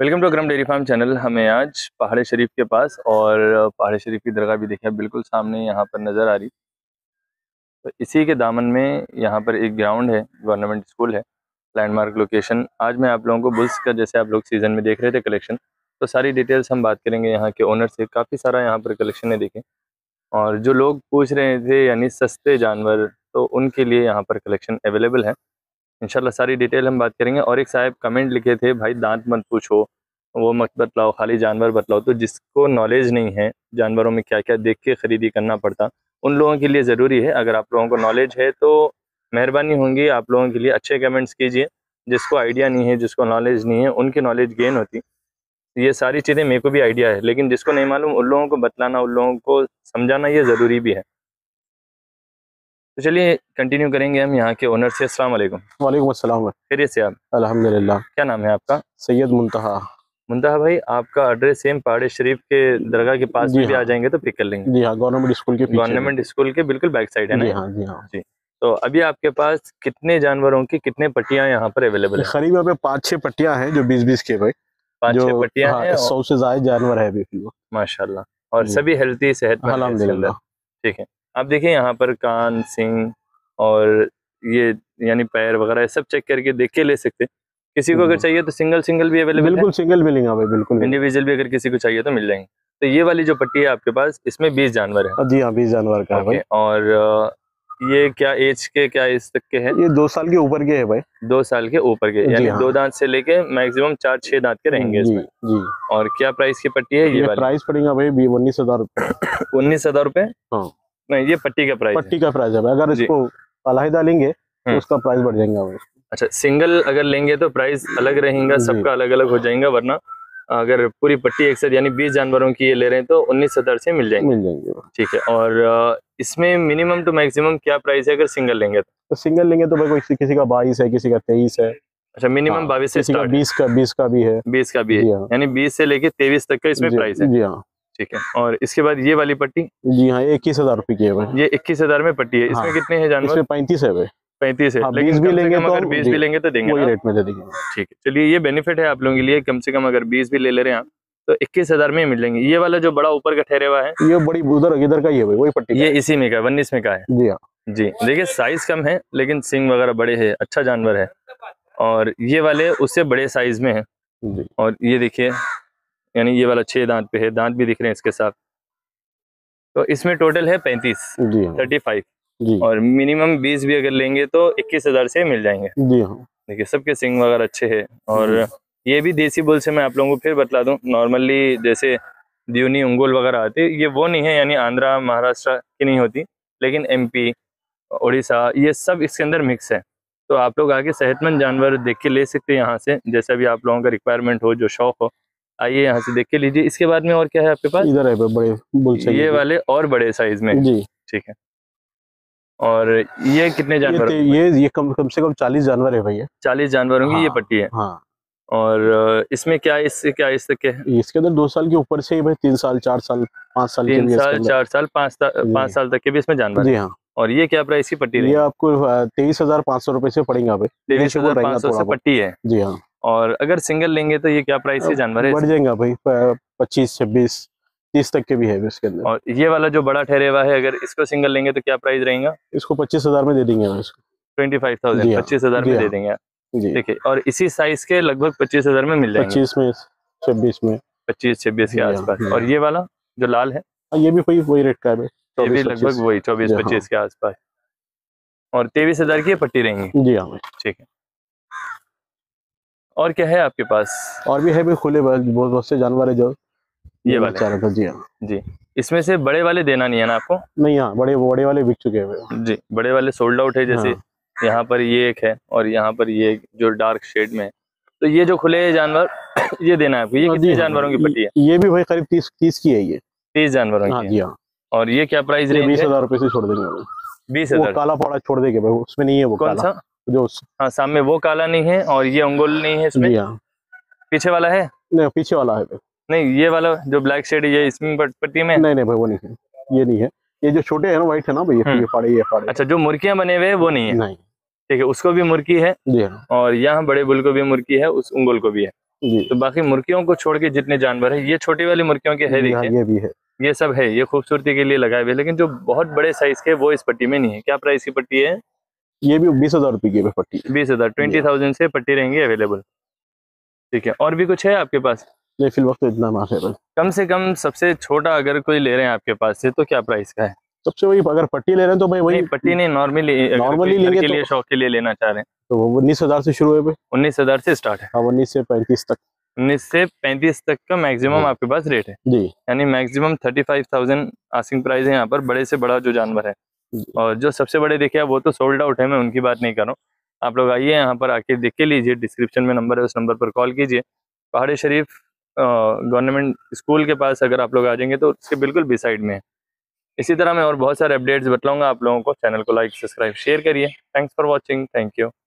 Welcome to Akram dairy farm channel हमें आज पहाड़ शरीफ के पास और पहाड़ शरीफ की दरगाह भी देखिए बिल्कुल सामने यहाँ पर नज़र आ रही। तो इसी के दामन में यहाँ पर एक ग्राउंड है गवर्नमेंट स्कूल है लैंडमार्क लोकेशन आज मैं आप लोगों को बुल्स का, जैसे आप लोग सीज़न में देख रहे थे कलेक्शन तो सारी डिटेल्स हम बात करेंगे यहाँ के ओनर से। काफ़ी सारा यहाँ पर कलेक्शन है देखें। और जो लोग पूछ रहे थे यानी सस्ते जानवर तो उनके लिए यहाँ पर कलेक्शन अवेलेबल है। इंशाल्लाह सारी डिटेल हम बात करेंगे। और एक साहब कमेंट लिखे थे, भाई दांत मत पूछो, वो मत बतलाओ, खाली जानवर बतलाओ। तो जिसको नॉलेज नहीं है, जानवरों में क्या क्या देख के ख़रीदी करना पड़ता, उन लोगों के लिए ज़रूरी है। अगर आप लोगों को नॉलेज है तो मेहरबानी होंगी। आप लोगों के लिए अच्छे कमेंट्स कीजिए। जिसको आइडिया नहीं है, जिसको नॉलेज नहीं है, उनकी नॉलेज गेन होती। ये सारी चीज़ें मेरे को भी आइडिया है, लेकिन जिसको नहीं मालूम, उन लोगों को बतलाना, उन लोगों को समझाना ये ज़रूरी भी है। तो चलिए कंटिन्यू करेंगे हम यहाँ के ओनर से अस्सलाम वालेकुम। वालेकुम अस्सलाम। खैरियत से आप? अल्हम्दुलिल्लाह। क्या नाम है आपका? सैयद मुंतहा। मुंतहा भाई आपका एड्रेस सेम पहाड़े शरीफ के दरगाह के पास जी भी हाँ। आ जाएँगे तो पिक कर लेंगे। जी हाँ गवर्नमेंट स्कूल के गवर्नमेंट स्कूल के बिल्कुल बैक साइड है जी हाँ जी हाँ। तो अभी आपके पास कितने जानवरों की कितने पट्टियाँ यहाँ पर अवेलेबल है? करीब यहाँ पे पाँच छह पट्टियाँ हैं जो बीस बीस के भाई। पाँच छह जो पट्टियाँ हाँ, हैं सौ से ज़्यादा जानवर है अभी माशाल्लाह। और सभी हेल्थी सेहत ठीक है। आप देखिए यहाँ पर कान सिंह और ये यानी पैर वगैरह सब चेक करके देख के ले सकते हैं। किसी को अगर चाहिए तो सिंगल सिंगल भी अवेलेबल बिल्कुल सिंगल मिलेंगे भाई बिल्कुल इंडिविजुअल भी अगर किसी को चाहिए तो मिल जाएँगे। तो ये वाली जो पट्टी है आपके पास इसमें बीस जानवर है। हाँ, जी हाँ बीस जानवर का है भाई। और ये क्या एज के क्या एज तक के हैं? ये दो साल के ऊपर के है भाई। दो साल के ऊपर के यानी हाँ। दो दांत से लेके मैक्सिमम चार छह दांत के रहेंगे जी इसमें। जी। और क्या प्राइस की पट्टी है? ये ये प्राइस पड़ेगा भाई उन्नीस हज़ार। रुपए उन्नीस हज़ार रुपए? हाँ। नहीं ये पट्टी का प्राइस पट्टी का प्राइस है अगर इसको अलहदा लेंगे तो हम्म। उसका प्राइस बढ़ जाएगा अच्छा सिंगल अगर लेंगे तो प्राइस अलग रहेगा सबका अलग अलग हो जाएगा वरना अगर पूरी पट्टी एक साथ यानी बीस जानवरों की ये ले रहे हैं तो उन्नीस हज़ार से मिल जाएँगे। मिल जाएँगे ठीक है और इसमें मिनिमम टू मैक्सिमम क्या प्राइस है अगर सिंगल लेंगे तो? तो सिंगल लेंगे तो भाई कोई किसी का बाईस है किसी का तेईस है। अच्छा मिनिमम हाँ, बाईस से बीस का बीस का भी है। बीस का भी है हाँ। यानी बीस से लेके तेईस तक का इसमें प्राइस है। जी हाँ। ठीक है। और इसके बाद ये वाली पट्टी? जी हाँ इक्कीस हज़ार रुपए की है ये इक्कीस हज़ार में पट्टी है। इसमें हाँ। कितने हैं जानवर? पैंतीस है पैंतीस है। हाँ, लेकिन भी लेंगे तो अगर बीस भी लेंगे तो देंगे वही रेट में दे देंगे। ठीक है। चलिए ये बेनिफिट है आप लोगों के लिए। कम से कम अगर बीस भी ले ले रहे हैं आप तो इक्कीस हज़ार में ही मिल जाएँगे ये वाला जो बड़ा ऊपर का ठहरे हुआ है ये बड़ी उधर इधर का ही है वही पट्टी ये इसी में का है उन्नीस में का है। है। जी हाँ। जी देखिए साइज़ कम है लेकिन सिंग वगैरह बड़े हैं अच्छा जानवर है। और ये वाले उससे बड़े साइज़ में है। और ये देखिए यानी ये वाला छह दांत पे है दांत भी दिख रहे हैं इसके साथ। तो इसमें टोटल है पैंतीस हाँ। थर्टी फाइव और मिनिमम बीस भी अगर लेंगे तो इक्कीस हज़ार से मिल जाएँगे। हाँ। देखिए सबके सिंग वगैरह अच्छे हैं। और। ये भी देसी बुल से मैं आप लोगों को फिर बतला दूँ नॉर्मली जैसे दियोनी उंगोल वगैरह आती ये वो नहीं है यानी आंध्रा महाराष्ट्र की नहीं होती लेकिन एमपी उड़ीसा ये सब इसके अंदर मिक्स है। तो आप लोग आगे सेहतमंद जानवर देख के ले सकते हैं यहाँ से जैसा भी आप लोगों का रिक्वायरमेंट हो जो शौक हो। आइए यहाँ से देख के लीजिए। इसके बाद में और क्या है आपके पास? इधर है बड़े बुल ये वाले और बड़े साइज़ में। जी। ठीक है। और ये कितने जानवर ये ये कम कम से कम चालीस जानवर है भैया। चालीस जानवरों की ये हाँ। पट्टी है। हाँ। और इसमें क्या इससे क्या इस तक हैं? इसके अंदर दो साल के ऊपर से ही भाई तीन साल चार साल पाँच साल तीन साल चार साल पाँच पाँच साल तक के भी इसमें जानवर जी हाँ। और ये क्या प्राइस की पट्टी ये आपको तेईस हज़ार पाँच सौ रुपए से पड़ेगा तेईस हज़ार पाँच सौ। पट्टी है। जी हाँ। और अगर सिंगल लेंगे तो ये क्या प्राइस के जानवर है बढ़ जाएगा भाई पच्चीस छब्बीस तीस तक के भी है इसके अंदर। और ये वाला जो बड़ा ठहरे हुआ है अगर इसको सिंगल लेंगे तो क्या प्राइस रहेगा? इसको पच्चीस हज़ार में दे देंगे इसको। ट्वेंटी फाइव थाउज़ेंड हाँ, पच्चीस हज़ार में दे हाँ। देंगे। ठीक है और इसी साइज़ के लगभग पच्चीस हज़ार में मिल जाएँगे। पच्चीस में छब्बीस में। पच्चीस छब्बीस के हाँ, आसपास। और ये वाला जो लाल है? हाँ, ये भी वही वही रेट का है ये भी लगभग वही चौबीस हाँ। पच्चीस के आसपास। और तेईस हज़ार की पट्टी रहेंगी। जी हाँ ठीक है। और क्या है आपके पास? और भी है भाई खुले बहुत बहुत से जानवर है जो। ये वाले। चाह रहा था जी हाँ। इसमें से बड़े वाले देना नहीं है ना आपको? नहीं हाँ बड़े बड़े वाले बिक चुके हैं। जी बड़े वाले सोल्ड आउट है जैसे हाँ। यहाँ पर ये एक है और यहाँ पर ये जो डार्क शेड में है। तो ये जो खुले जानवर ये देना है आपको। ये हाँ, कितने हाँ, जानवरों की पट्टी है? ये भी भाई करीब तीस तीस की है ये। तीस जानवरों हाँ की जी और ये क्या प्राइस बीस हज़ार रुपए से छोड़ देंगे। बीस हज़ार। काला पौड़ा छोड़ देंगे भाई उसमें नहीं है वो कौन सा? जो हाँ सामने वो काला नहीं है और ये अंगुल नहीं है इसमें। जी हाँ। पीछे वाला है? नहीं पीछे वाला है। नहीं ये वाला जो ब्लैक शेड है ये इसमें पट- पट्टी में? नहीं नहीं भाई वो नहीं है। ये नहीं है। ये जो छोटे है ना व्हाइट है ना भाई ये- हम्म। फाड़े ये फाड़े। अच्छा जो मुर्गियाँ बने हुए हैं वो नहीं है? नहीं। ठीक है उसको भी मुर्गी है जी हाँ। और यहाँ बड़े बुल को भी मुर्गी है उस उंगुल को भी है। जी। तो बाकी मुर्गियों को छोड़ के जितने जानवर है ये छोटी वाली मुर्गियों के है हाँ, देखिए ये भी है। ये सब है ये खूबसूरती के लिए लगाए हुए लेकिन जो बहुत बड़े साइज़ के वो इस पट्टी में नहीं है। क्या प्राइस की पट्टी है? ये भी बीस हज़ार रुपए की पट्टी। बीस हज़ार ट्वेंटी थाउज़ेंड से पट्टी रहेंगी अवेलेबल। ठीक है और भी कुछ है आपके पास? ये फिल वक्त तो इतना बस कम से कम सबसे छोटा अगर कोई ले रहे हैं आपके पास से तो क्या प्राइस का है? सबसे वही अगर पट्टी ले रहे हैं तो भाई वही पट्टी नहीं नॉर्मली घर लेंगे के तो- लिए शौक के लिए लेना चाह रहे हैं। तो वो उन्नीस हज़ार से शुरू है उन्नीस हज़ार से स्टार्ट है। हाँ उन्नीस से पैंतीस तक। उन्नीस से पैंतीस तक का मैक्सिमम आपके पास रेट है। जी। यानी maximum thirty five thousand asking price है यहाँ पर बड़े से बड़ा जो जानवर है। और जो सबसे बड़े देखे वो तो सोल्ड आउट है, मैं उनकी बात नहीं कर रहा हूँ। आप लोग आइए यहाँ पर आके देख के लीजिए डिस्क्रिप्शन में नंबर है, उस नंबर पर कॉल कीजिए। पहाड़ी शरीफ गवर्नमेंट स्कूल के पास अगर आप लोग आ जाएँगे तो उसके बिल्कुल बिसाइड में है। इसी तरह मैं और बहुत सारे अपडेट्स बताऊँगा आप लोगों को। चैनल को लाइक सब्सक्राइब शेयर करिए। Thanks for watching thank you